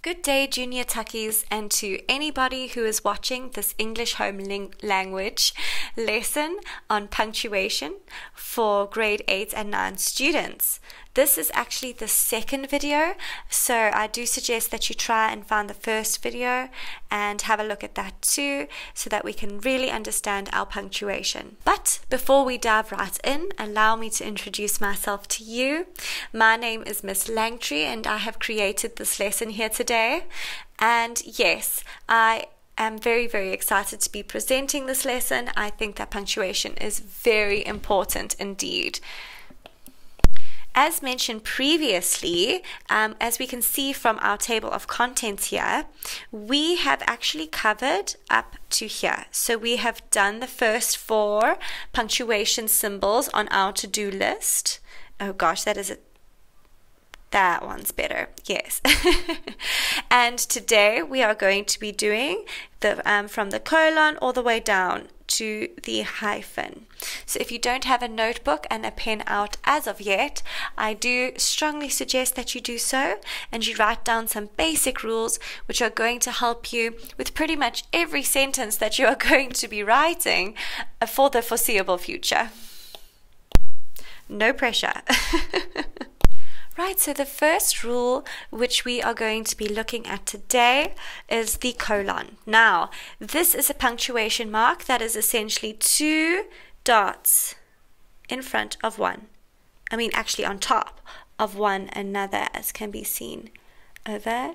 Good day, Junior Tukkies, and to anybody who is watching this English Home ling- Language lesson on punctuation for grade 8 and 9 students. This is actually the second video, so I do suggest that you try and find the first video and have a look at that too, so that we can really understand our punctuation. But before we dive right in, allow me to introduce myself to you. My name is Miss Langtree, and I have created this lesson here today. And yes, I am very, very excited to be presenting this lesson. I think that punctuation is very important indeed. As mentioned previously, um, as we can see from our table of contents here, we have actually covered up to here. So we have done the first four punctuation symbols on our to-do list. Oh gosh, that is a that one's better, yes. and today we are going to be doing the um, from the colon all the way down to the hyphen. So if you don't have a notebook and a pen out as of yet, I do strongly suggest that you do so and you write down some basic rules which are going to help you with pretty much every sentence that you are going to be writing for the foreseeable future. No pressure. Right, so the first rule which we are going to be looking at today is the colon. Now, this is a punctuation mark that is essentially two dots in front of one. I mean, actually on top of one another, as can be seen over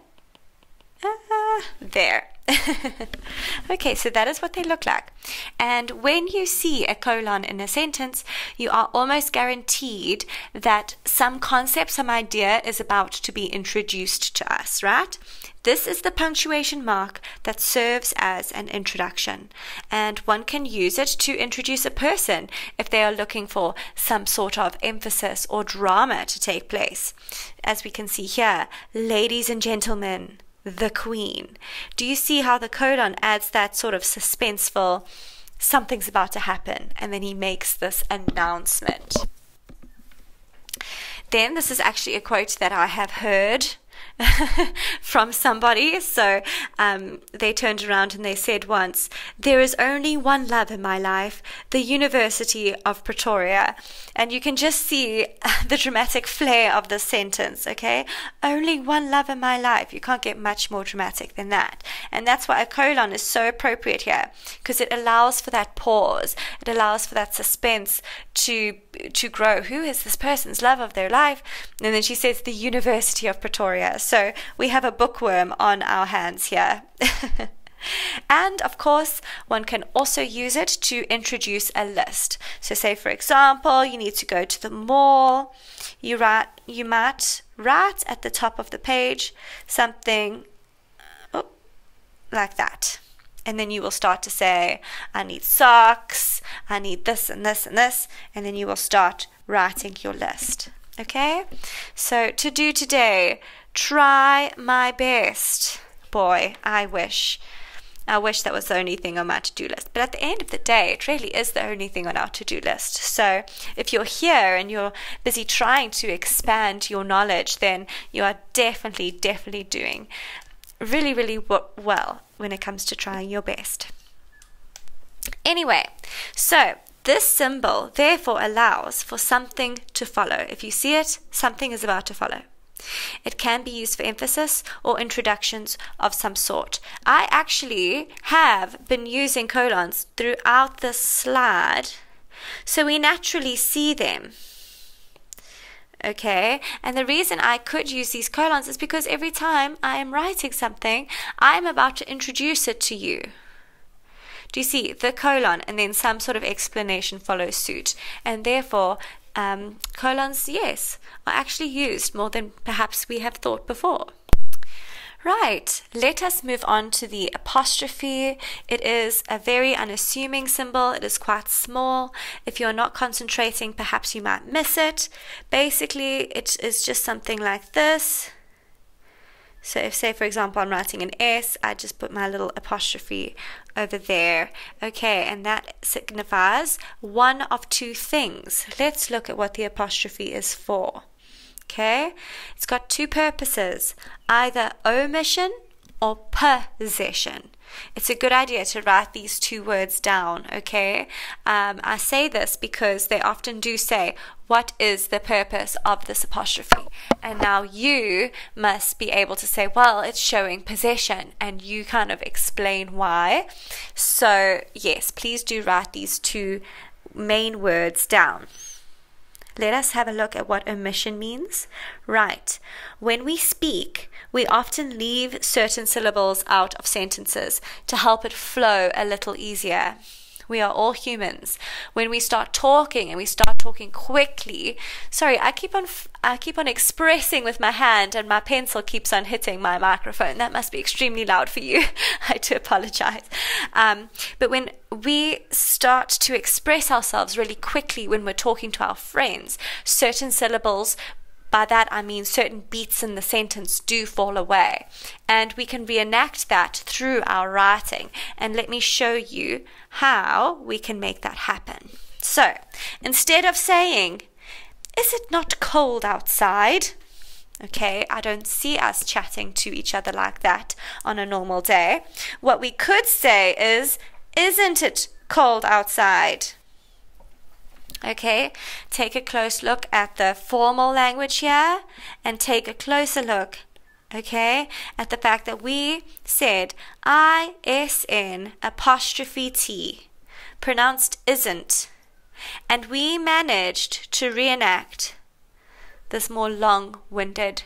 uh, there. okay, so that is what they look like. And when you see a colon in a sentence, you are almost guaranteed that some concept, some idea is about to be introduced to us, right? This is the punctuation mark that serves as an introduction, and one can use it to introduce a person if they are looking for some sort of emphasis or drama to take place. As we can see here, ladies and gentlemen, the queen. Do you see how the colon adds that sort of suspenseful something's about to happen and then he makes this announcement? Then this is actually a quote that I have heard from somebody. So um, they turned around and they said once, There is only one love in my life, the University of Pretoria. And you can just see the dramatic flair of the sentence, okay? Only one love in my life. You can't get much more dramatic than that. And that's why a colon is so appropriate here, because it allows for that pause, it allows for that suspense to to grow. Who is this person's love of their life? And then she says the University of Pretoria. So we have a bookworm on our hands here. and of course, one can also use it to introduce a list. So, say for example, you need to go to the mall. You write, you might write at the top of the page something oh, like that. And then you will start to say, I need socks, I need this and this and this. And then you will start writing your list. Okay? So, to do today, try my best. Boy, I wish. I wish that was the only thing on my to do list. But at the end of the day, it really is the only thing on our to do list. So if you're here and you're busy trying to expand your knowledge, then you are definitely, definitely doing really, really well when it comes to trying your best. Anyway, so this symbol therefore allows for something to follow. If you see it, something is about to follow. It can be used for emphasis or introductions of some sort. I actually have been using colons throughout this slide, so we naturally see them. Okay, and the reason I could use these colons is because every time I am writing something, I am about to introduce it to you. Do you see the colon and then some sort of explanation follows suit? And therefore, um, colons, yes, are actually used more than perhaps we have thought before. Right, let us move on to the apostrophe. It is a very unassuming symbol. It is quite small. If you're not concentrating, perhaps you might miss it. Basically, it is just something like this. So if say for example I'm writing an S, I just put my little apostrophe over there. Okay, and that signifies one of two things. Let's look at what the apostrophe is for. Okay? It's got two purposes either omission or possession. It's a good idea to write these two words down, okay? Um, I say this because they often do say, What is the purpose of this apostrophe? And now you must be able to say, Well, it's showing possession, and you kind of explain why. So, yes, please do write these two main words down. Let us have a look at what omission means. Right. When we speak, we often leave certain syllables out of sentences to help it flow a little easier. We are all humans. When we start talking and we start talking quickly, sorry, I keep on I keep on expressing with my hand and my pencil keeps on hitting my microphone. That must be extremely loud for you. I do apologize. Um, but when we start to express ourselves really quickly when we're talking to our friends, certain syllables by that I mean certain beats in the sentence do fall away. And we can reenact that through our writing. And let me show you how we can make that happen. So instead of saying, Is it not cold outside? Okay, I don't see us chatting to each other like that on a normal day. What we could say is, Isn't it cold outside? Okay, take a close look at the formal language here and take a closer look, okay, at the fact that we said ISN apostrophe T, pronounced isn't, and we managed to reenact this more long winded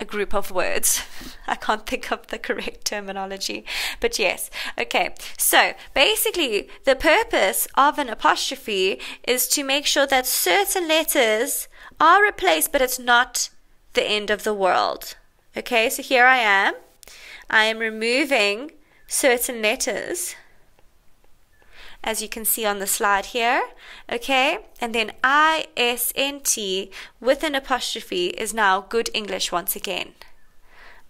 a group of words. I can't think of the correct terminology, but yes. Okay, so basically, the purpose of an apostrophe is to make sure that certain letters are replaced, but it's not the end of the world. Okay, so here I am. I am removing certain letters as you can see on the slide here. Okay, and then ISNT with an apostrophe is now good English once again.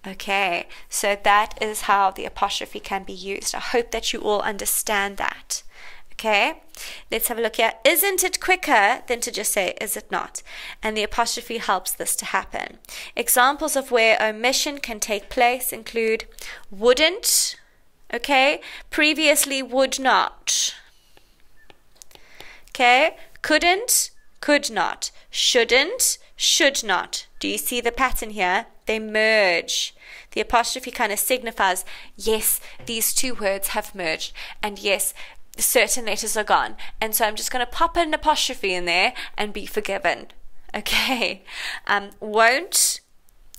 Okay, so that is how the apostrophe can be used. I hope that you all understand that. Okay, let's have a look here. Isn't it quicker than to just say, is it not? And the apostrophe helps this to happen. Examples of where omission can take place include wouldn't, okay, previously would not, Okay? Couldn't, could not. Shouldn't, should not. Do you see the pattern here? They merge. The apostrophe kind of signifies, yes, these two words have merged. And yes, certain letters are gone. And so I'm just going to pop an apostrophe in there and be forgiven. Okay. Um, won't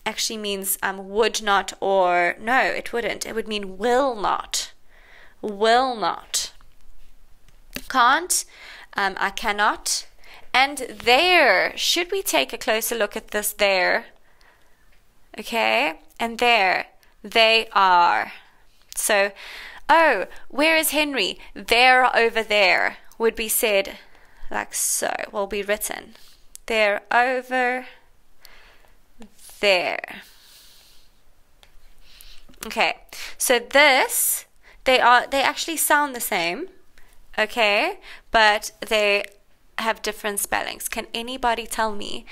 actually means um, would not or no, it wouldn't. It would mean will not. Will not. Can't um, I cannot. And there, should we take a closer look at this there? Okay, and there, they are. So, oh, where is Henry? They're over there would be said like so, will be written. They're over there. Okay, so this, they are, they actually sound the same okay? But they have different spellings. Can anybody tell me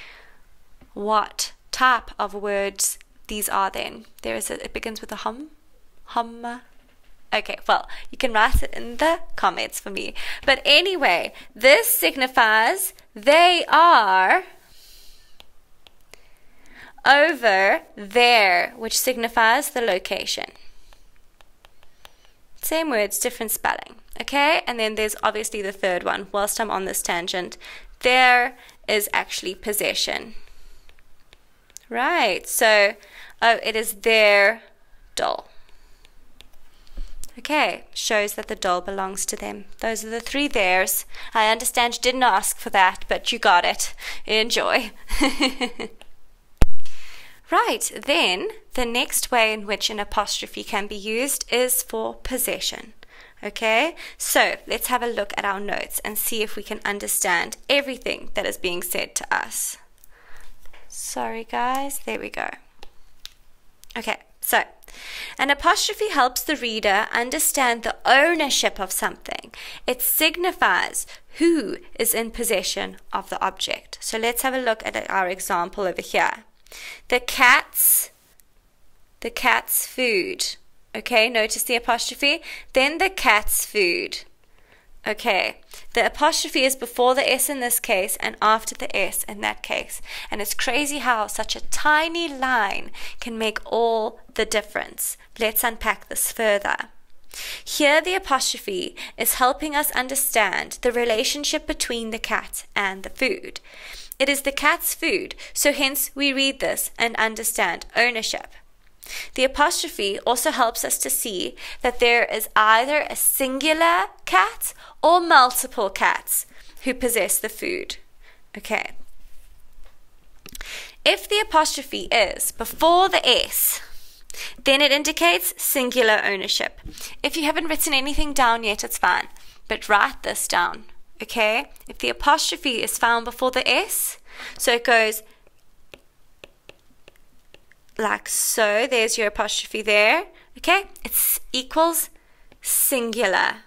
what type of words these are then? There is a, it begins with a hum, hum. Okay, well, you can write it in the comments for me. But anyway, this signifies they are over there, which signifies the location. Same words, different spelling. Okay, and then there's obviously the third one. Whilst I'm on this tangent, there is actually possession. Right, so, oh, it is their doll. Okay, shows that the doll belongs to them. Those are the three theirs. I understand you didn't ask for that, but you got it. Enjoy. right, then the next way in which an apostrophe can be used is for possession. Okay, so let's have a look at our notes and see if we can understand everything that is being said to us. Sorry, guys, there we go. Okay, so An apostrophe helps the reader understand the ownership of something. It signifies who is in possession of the object. So let's have a look at our example over here. The cat's the cat's food. Okay, notice the apostrophe. Then the cat's food. Okay, the apostrophe is before the S in this case and after the S in that case. And it's crazy how such a tiny line can make all the difference. Let's unpack this further. Here, the apostrophe is helping us understand the relationship between the cat and the food. It is the cat's food, so hence we read this and understand ownership. The apostrophe also helps us to see that there is either a singular cat or multiple cats who possess the food. Okay. If the apostrophe is before the S, then it indicates singular ownership. If you haven't written anything down yet, it's fine, but write this down. Okay? If the apostrophe is found before the S, so it goes like so. There's your apostrophe there. Okay, it's equals singular.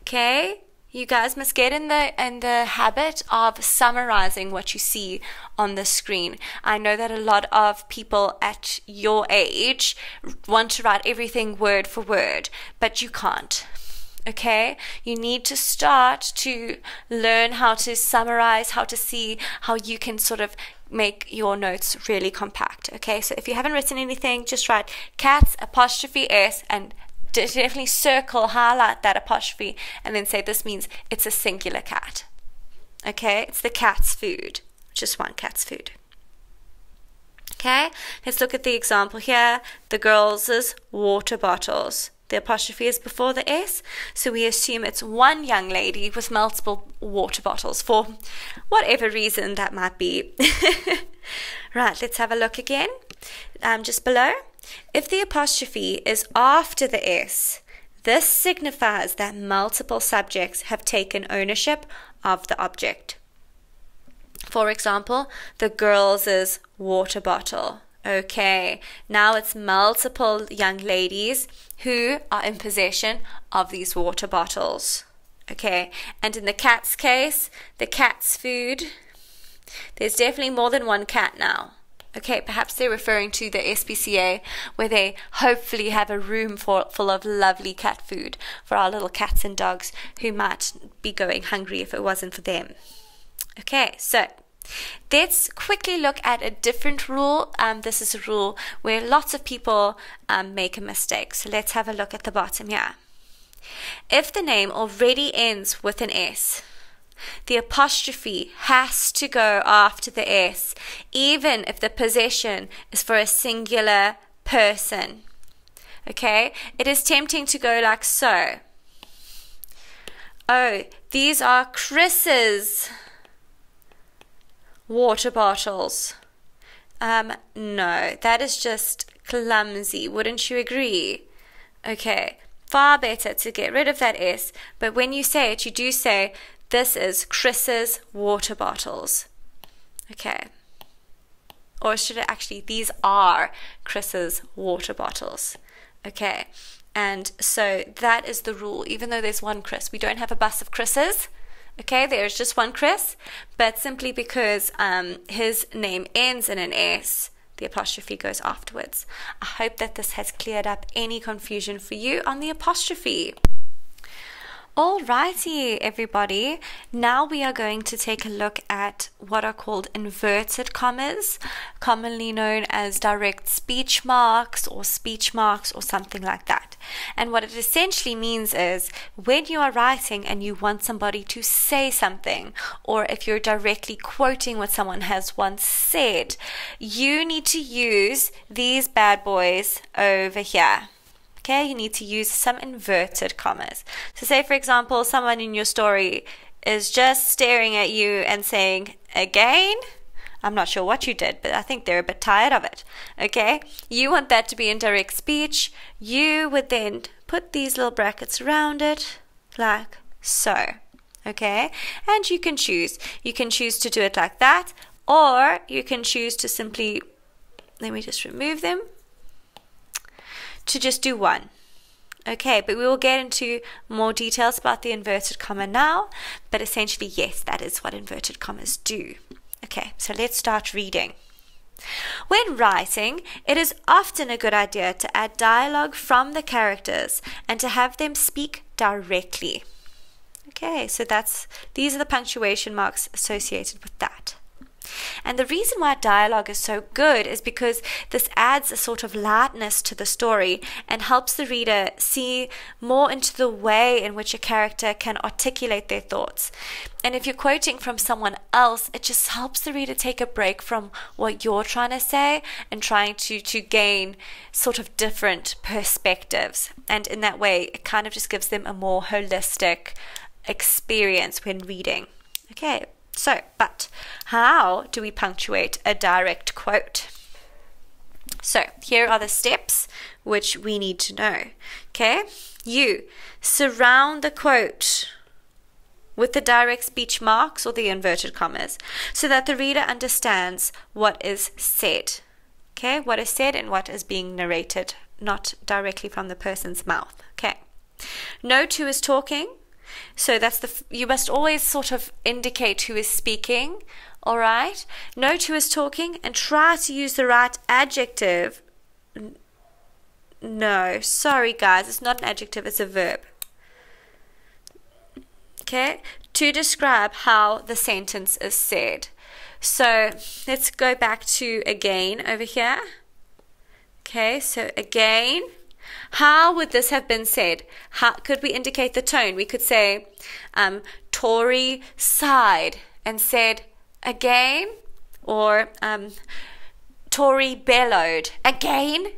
Okay, you guys must get in the in the habit of summarizing what you see on the screen. I know that a lot of people at your age want to write everything word for word, but you can't okay? You need to start to learn how to summarize how to see how you can sort of make your notes really compact okay? So if you haven't written anything just write cats apostrophe s and definitely circle highlight that apostrophe and then say this means it's a singular cat okay? It's the cat's food just one cat's food okay? Let's look at the example here the girls' water bottles the apostrophe is before the S, so we assume it's one young lady with multiple water bottles for whatever reason that might be. right, let's have a look again. Um, just below. If the apostrophe is after the S, this signifies that multiple subjects have taken ownership of the object. For example, the girls' water bottle. Okay, now it's multiple young ladies who are in possession of these water bottles. Okay, and in the cat's case, the cat's food, there's definitely more than one cat now. Okay, perhaps they're referring to the SPCA where they hopefully have a room for, full of lovely cat food for our little cats and dogs who might be going hungry if it wasn't for them. Okay, so Let's quickly look at a different rule. Um, this is a rule where lots of people um, make a mistake. So let's have a look at the bottom here. If the name already ends with an S, the apostrophe has to go after the S, even if the possession is for a singular person. Okay? It is tempting to go like so. Oh, these are Chris's water bottles. Um, no, that is just clumsy. Wouldn't you agree? Okay, far better to get rid of that S, but when you say it, you do say, This is Chris's water bottles. Okay. Or should it actually, these are Chris's water bottles. Okay. And so that is the rule. Even though there's one Chris, we don't have a bus of Chris's. Okay, there's just one Chris, but simply because um, his name ends in an S, the apostrophe goes afterwards. I hope that this has cleared up any confusion for you on the apostrophe. Alrighty, everybody. Now we are going to take a look at what are called inverted commas, commonly known as direct speech marks or speech marks or something like that. And what it essentially means is when you are writing and you want somebody to say something, or if you're directly quoting what someone has once said, you need to use these bad boys over here. Okay, you need to use some inverted commas. So, say for example, someone in your story is just staring at you and saying, Again? I'm not sure what you did, but I think they're a bit tired of it. Okay? You want that to be in direct speech. You would then put these little brackets around it, like so. Okay? And you can choose. You can choose to do it like that, or you can choose to simply, let me just remove them to just do one. Okay, but we will get into more details about the inverted comma now. But essentially, yes, that is what inverted commas do. Okay, so let's start reading. When writing, it is often a good idea to add dialogue from the characters and to have them speak directly. Okay, so that's these are the punctuation marks associated with that. And the reason why dialogue is so good is because this adds a sort of lightness to the story and helps the reader see more into the way in which a character can articulate their thoughts. And if you're quoting from someone else, it just helps the reader take a break from what you're trying to say and trying to, to gain sort of different perspectives. And in that way, it kind of just gives them a more holistic experience when reading. Okay, so, but how do we punctuate a direct quote? So, here are the steps which we need to know. Okay, you surround the quote with the direct speech marks or the inverted commas so that the reader understands what is said. Okay, what is said and what is being narrated, not directly from the person's mouth. Okay, note who is talking so that's the, you must always sort of indicate who is speaking, all right? Note who is talking and try to use the right adjective. No, sorry guys, it's not an adjective, it's a verb. Okay, to describe how the sentence is said. So let's go back to again over here. Okay, so again how would this have been said? How could we indicate the tone? We could say, um, Tori sighed and said, again, or um, Tori bellowed, again.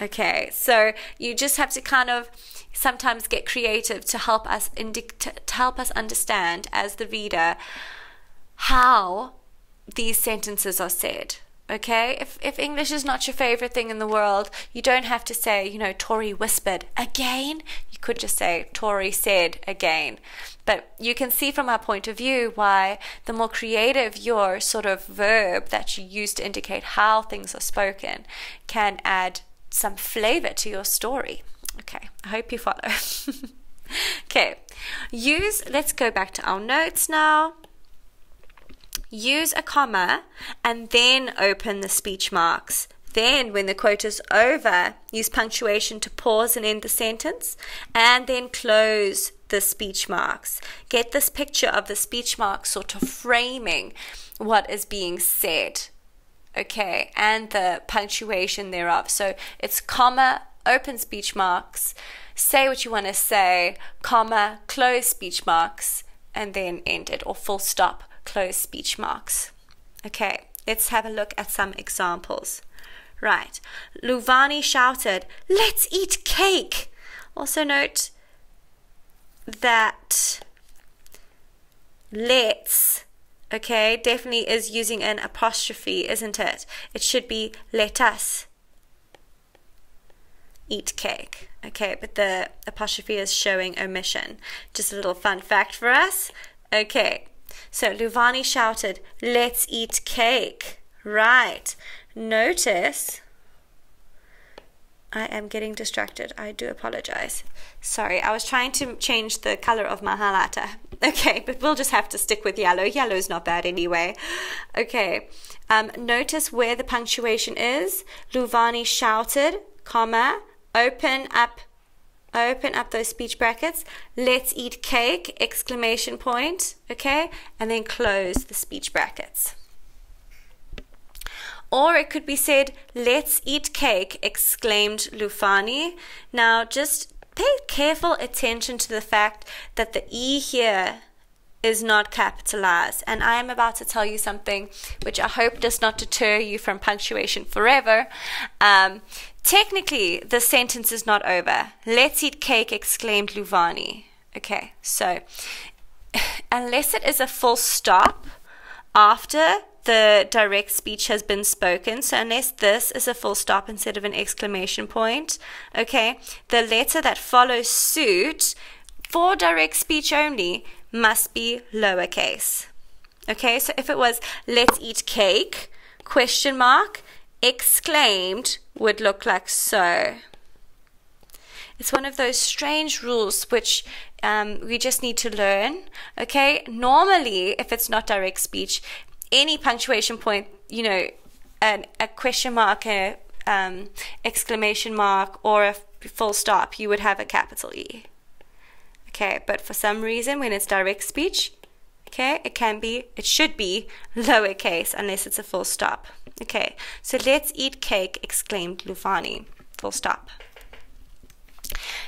Okay, so you just have to kind of sometimes get creative to help us to help us understand as the reader how these sentences are said okay? If, if English is not your favorite thing in the world, you don't have to say, you know, Tori whispered again. You could just say, Tori said again. But you can see from our point of view why the more creative your sort of verb that you use to indicate how things are spoken can add some flavor to your story. Okay, I hope you follow. okay, use, let's go back to our notes now use a comma and then open the speech marks. Then, when the quote is over, use punctuation to pause and end the sentence, and then close the speech marks. Get this picture of the speech marks sort of framing what is being said, okay, and the punctuation thereof. So it's comma, open speech marks, say what you want to say, comma, close speech marks, and then end it, or full stop close speech marks. Okay, let's have a look at some examples. Right, Luvani shouted, Let's eat cake! Also note that let's, okay, definitely is using an apostrophe, isn't it? It should be let us eat cake. Okay, but the apostrophe is showing omission. Just a little fun fact for us. Okay, so Luvani shouted, Let's eat cake. Right. Notice. I am getting distracted. I do apologize. Sorry, I was trying to change the color of my highlighter. Okay, but we'll just have to stick with yellow. Yellow is not bad anyway. Okay, um, notice where the punctuation is. Luvani shouted, comma, open up open up those speech brackets. Let's eat cake, exclamation point, okay? And then close the speech brackets. Or it could be said, let's eat cake, exclaimed Lufani. Now just pay careful attention to the fact that the E here is not capitalized. And I am about to tell you something which I hope does not deter you from punctuation forever. Um, technically, the sentence is not over. Let's eat cake, exclaimed Luvani. Okay, so unless it is a full stop after the direct speech has been spoken. So, unless this is a full stop instead of an exclamation point, okay, the letter that follows suit for direct speech only must be lowercase. Okay, so if it was let's eat cake, question mark, exclaimed would look like so. It's one of those strange rules which um, we just need to learn. Okay, normally, if it's not direct speech, any punctuation point, you know, an, a question mark, a um, exclamation mark, or a full stop, you would have a capital E. Okay, but for some reason, when it's direct speech, okay, it can be, it should be lowercase unless it's a full stop. Okay, so let's eat cake, exclaimed Lufani. Full stop.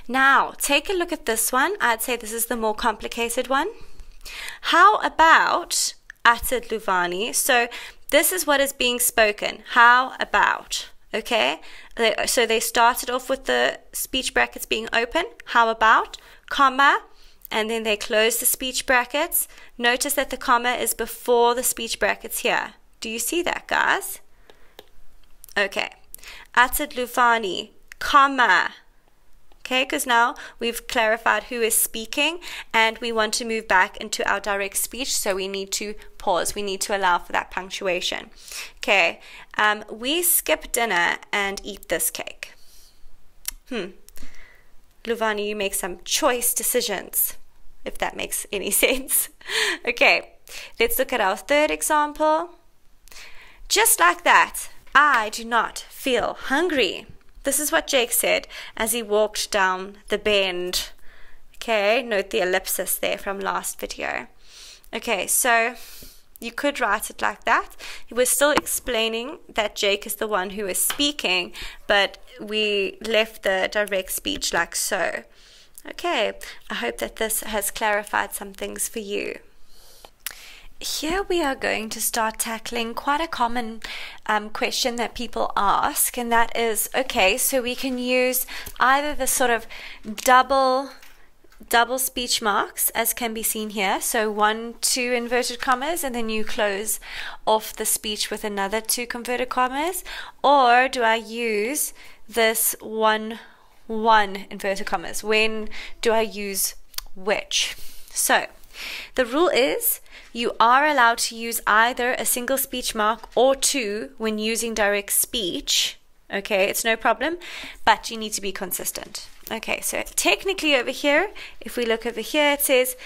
Now, take a look at this one. I'd say this is the more complicated one. How about uttered Luvani? So, this is what is being spoken. How about? Okay, so they started off with the speech brackets being open. How about? Comma, and then they close the speech brackets. Notice that the comma is before the speech brackets here. Do you see that, guys? Okay. Uttered Lufani, comma. Okay, because now we've clarified who is speaking and we want to move back into our direct speech, so we need to pause. We need to allow for that punctuation. Okay, um, we skip dinner and eat this cake. Hmm. Luvani, you make some choice decisions, if that makes any sense. okay, let's look at our third example. Just like that, I do not feel hungry. This is what Jake said as he walked down the bend. Okay, note the ellipsis there from last video. Okay, so you could write it like that. Was still explaining that Jake is the one who is speaking, but we left the direct speech like so. Okay, I hope that this has clarified some things for you. Here we are going to start tackling quite a common um, question that people ask, and that is okay, so we can use either the sort of double double speech marks as can be seen here. So one two inverted commas and then you close off the speech with another two converted commas. Or do I use this one one inverted commas? When do I use which? So the rule is you are allowed to use either a single speech mark or two when using direct speech. Okay, it's no problem, but you need to be consistent. Okay, so technically over here, if we look over here, it says,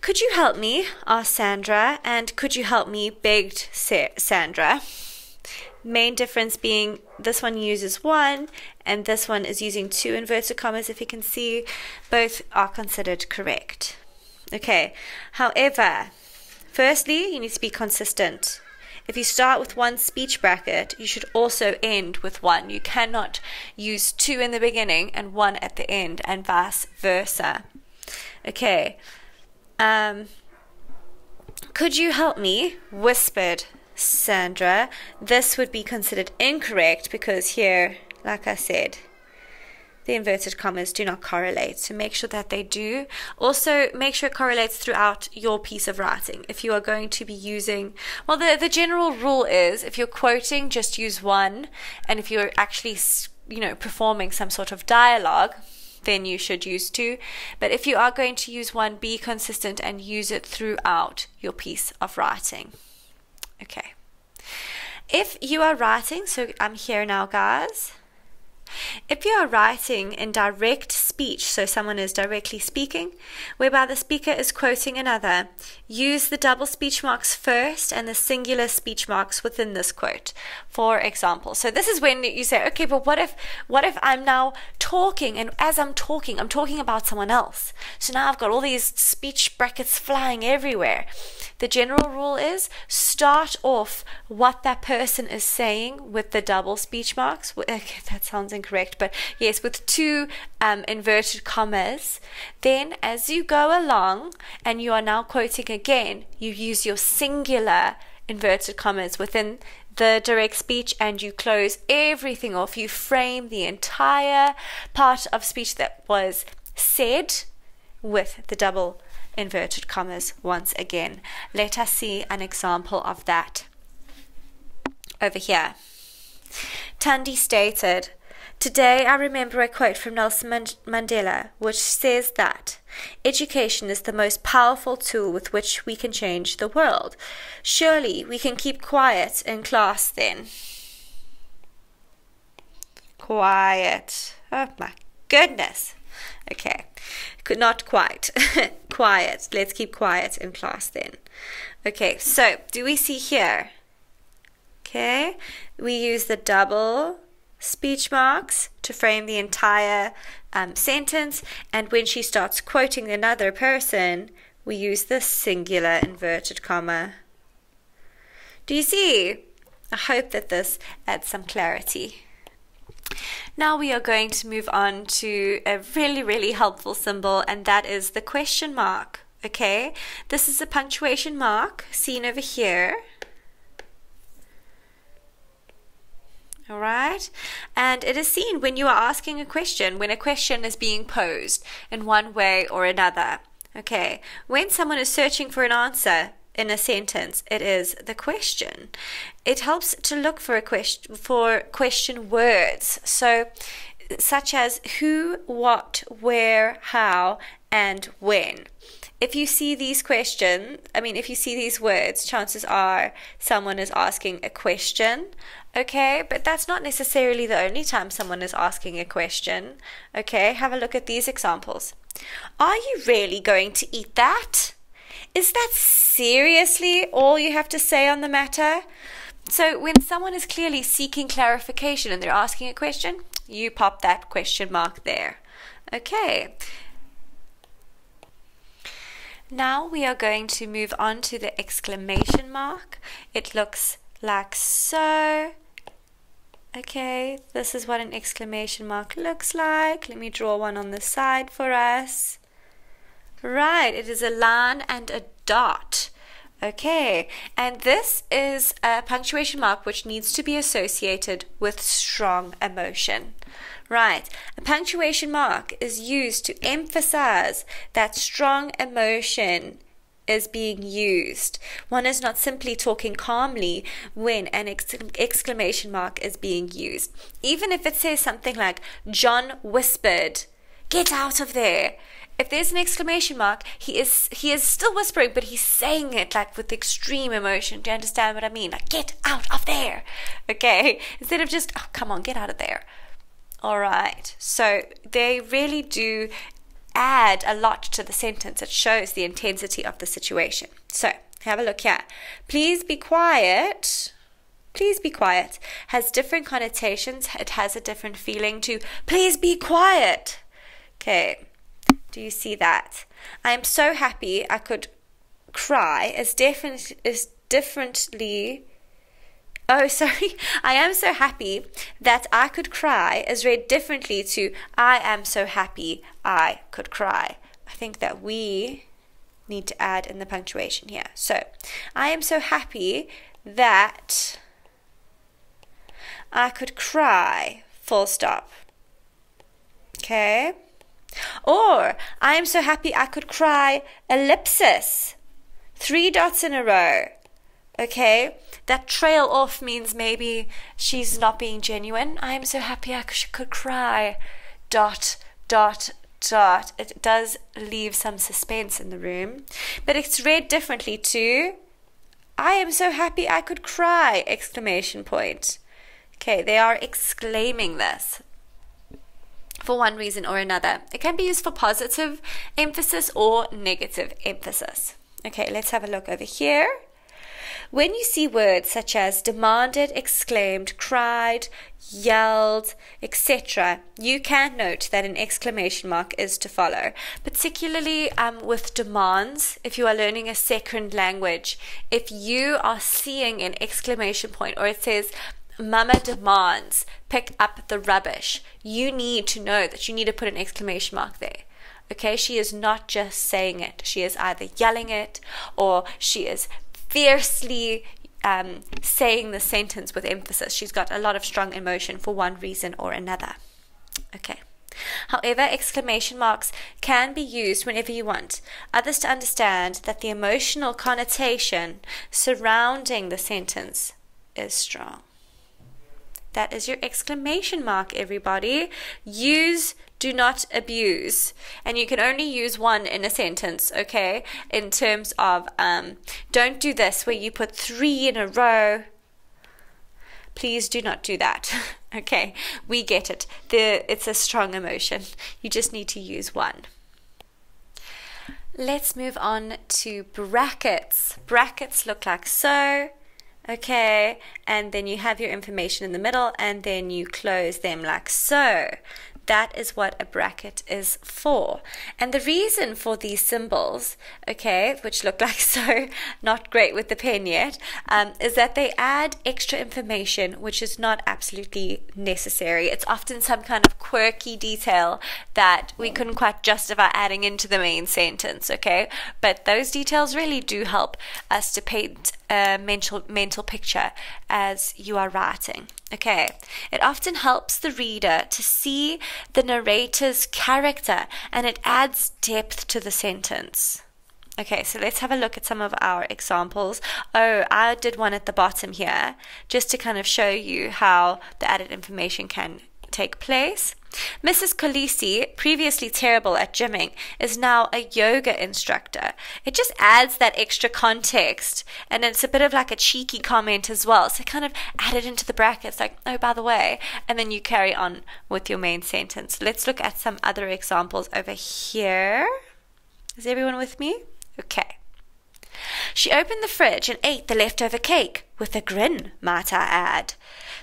Could you help me? asked Sandra, and could you help me? begged Sandra. Main difference being this one uses one and this one is using two inverted commas. If you can see, both are considered correct. Okay, however, firstly, you need to be consistent. If you start with one speech bracket, you should also end with one. You cannot use two in the beginning and one at the end, and vice versa. Okay. Um, could you help me? whispered Sandra. This would be considered incorrect because here, like I said, the inverted commas do not correlate. So make sure that they do. Also, make sure it correlates throughout your piece of writing. If you are going to be using, well, the, the general rule is if you're quoting, just use one. And if you're actually, you know, performing some sort of dialogue, then you should use two. But if you are going to use one, be consistent and use it throughout your piece of writing. Okay. If you are writing, so I'm here now, guys. If you are writing in direct speech, so someone is directly speaking, whereby the speaker is quoting another, use the double speech marks first and the singular speech marks within this quote. For example, so this is when you say, okay, but what if what if I'm now talking and as I'm talking, I'm talking about someone else. So now I've got all these speech brackets flying everywhere. The general rule is start off what that person is saying with the double speech marks. Okay, that sounds incorrect, but yes, with two um, inverted commas. Then, as you go along and you are now quoting again, you use your singular inverted commas within the direct speech and you close everything off. You frame the entire part of speech that was said with the double inverted commas once again. Let us see an example of that over here. Tandy stated, Today I remember a quote from Nelson Mandela which says that education is the most powerful tool with which we can change the world. Surely we can keep quiet in class then. Quiet. Oh my goodness. Okay, Could not quite. quiet. Let's keep quiet in class then. Okay, so do we see here? Okay, we use the double speech marks to frame the entire um, sentence, and when she starts quoting another person, we use the singular inverted comma. Do you see? I hope that this adds some clarity. Now we are going to move on to a really, really helpful symbol, and that is the question mark. Okay, this is a punctuation mark seen over here. All right, and it is seen when you are asking a question, when a question is being posed in one way or another. Okay, when someone is searching for an answer, in a sentence. It is the question. It helps to look for a question for question words. So such as who, what, where, how, and when. If you see these questions, I mean, if you see these words, chances are someone is asking a question, okay? But that's not necessarily the only time someone is asking a question, okay? Have a look at these examples. Are you really going to eat that? Is that seriously all you have to say on the matter? So, when someone is clearly seeking clarification and they're asking a question, you pop that question mark there. Okay. Now we are going to move on to the exclamation mark. It looks like so. Okay, this is what an exclamation mark looks like. Let me draw one on the side for us. Right, it is a line and a dot. Okay, and this is a punctuation mark which needs to be associated with strong emotion. Right, a punctuation mark is used to emphasize that strong emotion is being used. One is not simply talking calmly when an exclamation mark is being used. Even if it says something like, John whispered, Get out of there if there's an exclamation mark, he is he is still whispering, but he's saying it like with extreme emotion. Do you understand what I mean? Like get out of there. Okay. Instead of just, oh come on, get out of there. Alright. So they really do add a lot to the sentence. It shows the intensity of the situation. So have a look here. Please be quiet. Please be quiet has different connotations. It has a different feeling to please be quiet. Okay. Do you see that? I am so happy I could cry as different as differently Oh, sorry. I am so happy that I could cry is read differently to I am so happy I could cry. I think that we need to add in the punctuation here. So, I am so happy that I could cry, full stop. Okay? Or, I am so happy I could cry ellipsis. Three dots in a row. Okay? That trail off means maybe she's not being genuine. I am so happy I could cry. Dot, dot, dot. It does leave some suspense in the room. But it's read differently too. I am so happy I could cry! Exclamation point. Okay, they are exclaiming this for one reason or another. It can be used for positive emphasis or negative emphasis. Okay, let's have a look over here. When you see words such as demanded, exclaimed, cried, yelled, etc., you can note that an exclamation mark is to follow, particularly um, with demands. If you are learning a second language, if you are seeing an exclamation point or it says Mama demands pick up the rubbish. You need to know that you need to put an exclamation mark there. Okay, she is not just saying it, she is either yelling it or she is fiercely um, saying the sentence with emphasis. She's got a lot of strong emotion for one reason or another. Okay. However, exclamation marks can be used whenever you want others to understand that the emotional connotation surrounding the sentence is strong. That is your exclamation mark, everybody. Use, do not abuse. And you can only use one in a sentence, okay? In terms of, um, don't do this where you put three in a row. Please do not do that. okay, we get it. The, it's a strong emotion. You just need to use one. Let's move on to brackets. Brackets look like so. Okay, and then you have your information in the middle, and then you close them like so that is what a bracket is for. And the reason for these symbols, okay, which look like so, not great with the pen yet, um, is that they add extra information which is not absolutely necessary. It's often some kind of quirky detail that we couldn't quite justify adding into the main sentence, okay? But those details really do help us to paint a mental mental picture as you are writing. Okay, it often helps the reader to see the narrator's character and it adds depth to the sentence. Okay, so let's have a look at some of our examples. Oh, I did one at the bottom here just to kind of show you how the added information can take place. Mrs. Kolisi, previously terrible at gymming, is now a yoga instructor. It just adds that extra context, and it's a bit of like a cheeky comment as well. So kind of add it into the brackets, like, oh, by the way, and then you carry on with your main sentence. Let's look at some other examples over here. Is everyone with me? Okay. She opened the fridge and ate the leftover cake with a grin, might I add.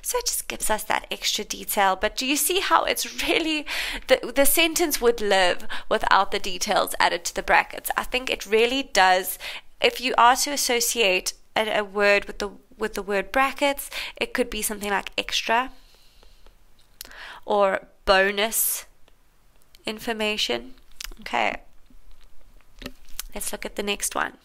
So it just gives us that extra detail. But do you see how it's really the the sentence would live without the details added to the brackets? I think it really does. If you are to associate a, a word with the with the word brackets, it could be something like extra or bonus information. Okay. Let's look at the next one.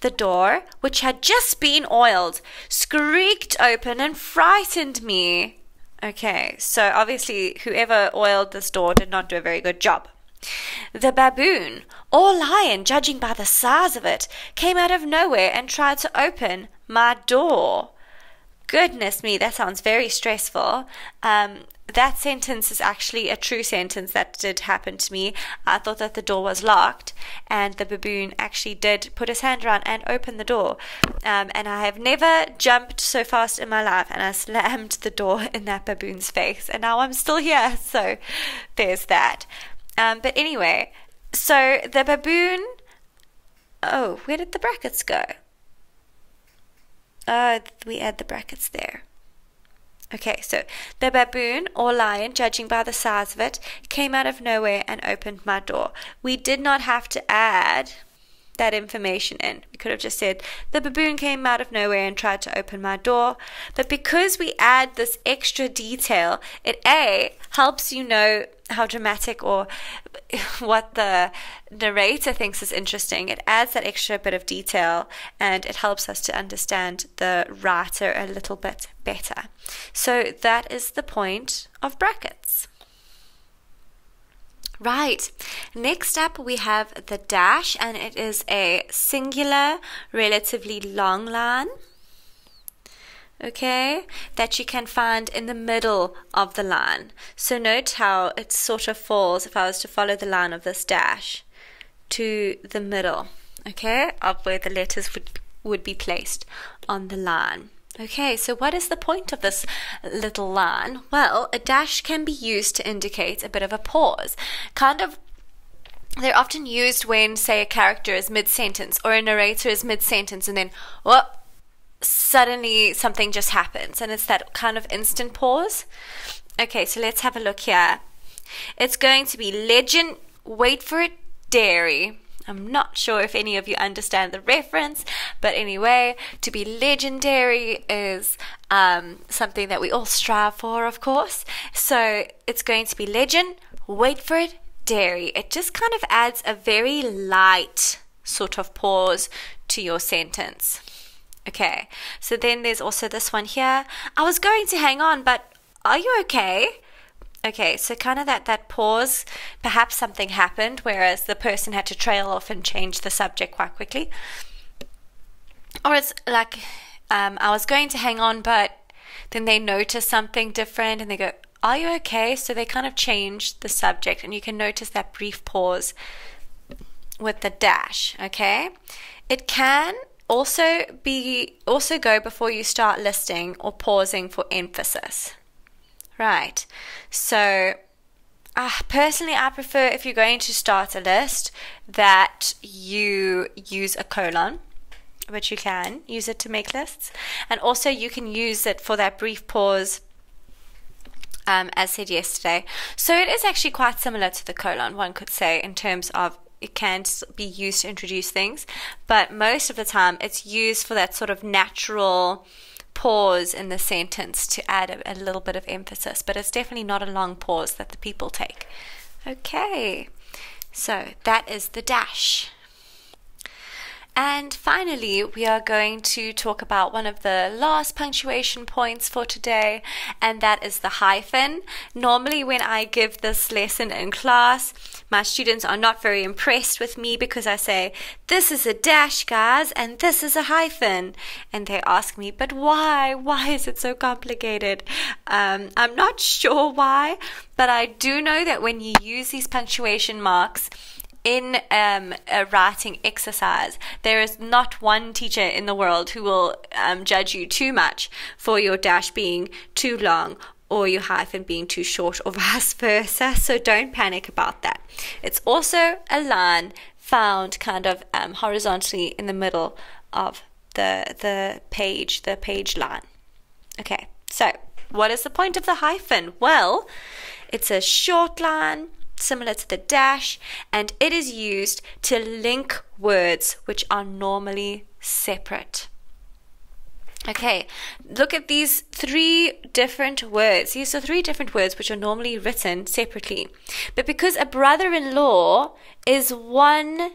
The door, which had just been oiled, squeaked open and frightened me. Okay, so obviously, whoever oiled this door did not do a very good job. The baboon, or lion, judging by the size of it, came out of nowhere and tried to open my door. Goodness me, that sounds very stressful. Um, that sentence is actually a true sentence that did happen to me. I thought that the door was locked, and the baboon actually did put his hand around and open the door. Um, and I have never jumped so fast in my life, and I slammed the door in that baboon's face, and now I'm still here. So there's that. Um, but anyway, so the baboon. Oh, where did the brackets go? Oh, we add the brackets there. Okay, so the baboon or lion, judging by the size of it, came out of nowhere and opened my door. We did not have to add that information in. We could have just said, the baboon came out of nowhere and tried to open my door. But because we add this extra detail, it A helps you know how dramatic or what the narrator thinks is interesting. It adds that extra bit of detail and it helps us to understand the writer a little bit better. So that is the point of brackets. Right, next up we have the dash, and it is a singular, relatively long line okay, that you can find in the middle of the line. So note how it sort of falls, if I was to follow the line of this dash, to the middle, okay, of where the letters would, would be placed on the line. Okay, so what is the point of this little line? Well, a dash can be used to indicate a bit of a pause, kind of they're often used when, say, a character is mid sentence or a narrator is mid sentence and then, whoop, suddenly something just happens and it's that kind of instant pause. Okay, so let's have a look here. It's going to be legend, wait for it, dairy. I'm not sure if any of you understand the reference, but anyway, to be legendary is um, something that we all strive for, of course. So it's going to be legend, wait for it, dairy. It just kind of adds a very light sort of pause to your sentence. Okay, so then there's also this one here. I was going to hang on, but are you okay? Okay, so kind of that, that pause, perhaps something happened, whereas the person had to trail off and change the subject quite quickly. Or it's like, um, I was going to hang on, but then they notice something different and they go, Are you okay? So they kind of change the subject, and you can notice that brief pause with the dash, okay? It can also be also go before you start listing or pausing for emphasis. Right. So uh, personally, I prefer if you're going to start a list that you use a colon, which you can use it to make lists, and also you can use it for that brief pause. Um, as said yesterday. So it is actually quite similar to the colon, one could say, in terms of it can be used to introduce things, but most of the time it's used for that sort of natural pause in the sentence to add a, a little bit of emphasis, but it's definitely not a long pause that the people take. Okay, so that is the dash. And finally, we are going to talk about one of the last punctuation points for today, and that is the hyphen. Normally, when I give this lesson in class, my students are not very impressed with me because I say, This is a dash, guys, and this is a hyphen. And they ask me, But why? Why is it so complicated? Um, I'm not sure why, but I do know that when you use these punctuation marks, in um, a writing exercise, there is not one teacher in the world who will um, judge you too much for your dash being too long or your hyphen being too short or vice versa. So don't panic about that. It's also a line found kind of um, horizontally in the middle of the the page, the page line. Okay, so what is the point of the hyphen? Well, it's a short line similar to the dash, and it is used to link words which are normally separate. Okay, look at these three different words. These are three different words which are normally written separately. But because a brother in law is one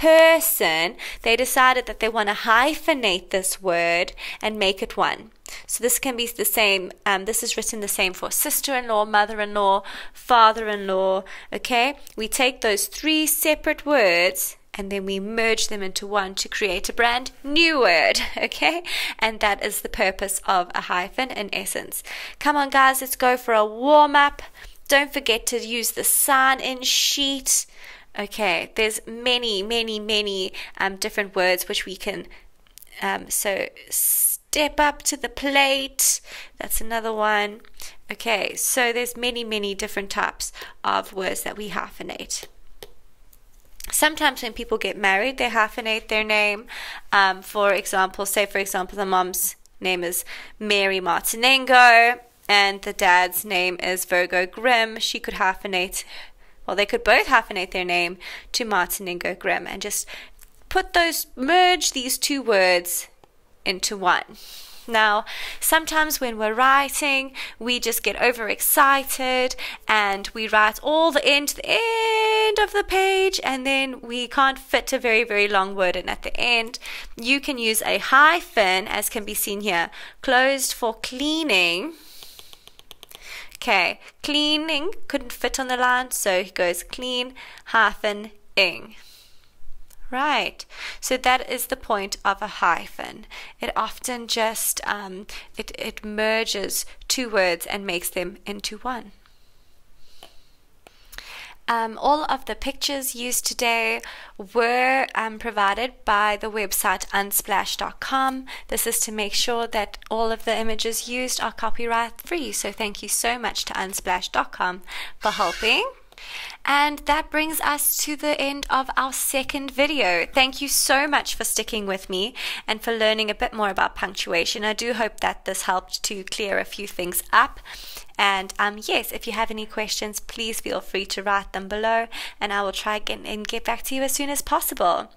person, they decided that they want to hyphenate this word and make it one. So this can be the same. Um, this is written the same for sister-in-law, mother-in-law, father-in-law. Okay, we take those three separate words and then we merge them into one to create a brand new word. Okay, and that is the purpose of a hyphen in essence. Come on, guys, let's go for a warm up. Don't forget to use the sign in sheet. Okay, there's many, many, many um, different words which we can. Um, so step up to the plate. That's another one. Okay, so there's many, many different types of words that we hyphenate. Sometimes when people get married, they hyphenate their name. Um, for example, say for example, the mom's name is Mary Martinengo and the dad's name is Virgo Grimm. She could hyphenate well, they could both hyphenate their name to Martin Martinengo Grimm and just put those, merge these two words into one. Now, sometimes when we're writing, we just get overexcited and we write all the end to the end of the page, and then we can't fit a very, very long word in at the end. You can use a hyphen, as can be seen here, closed for cleaning Okay, cleaning couldn't fit on the line, so he goes clean hyphen ing. Right. So that is the point of a hyphen. It often just um, it it merges two words and makes them into one. Um, all of the pictures used today were um, provided by the website unsplash.com. This is to make sure that all of the images used are copyright free. So thank you so much to unsplash.com for helping. And that brings us to the end of our second video. Thank you so much for sticking with me and for learning a bit more about punctuation. I do hope that this helped to clear a few things up. And um, yes, if you have any questions, please feel free to write them below and I will try and get back to you as soon as possible.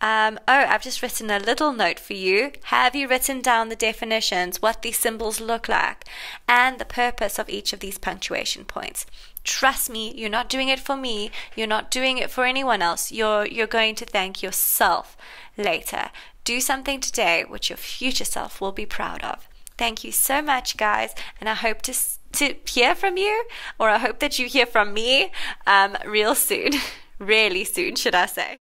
Um, oh, I've just written a little note for you. Have you written down the definitions, what these symbols look like, and the purpose of each of these punctuation points? Trust me, you're not doing it for me. You're not doing it for anyone else. You're, you're going to thank yourself later. Do something today which your future self will be proud of. Thank you so much, guys, and I hope to to hear from you, or I hope that you hear from me um, real soon, really soon, should I say.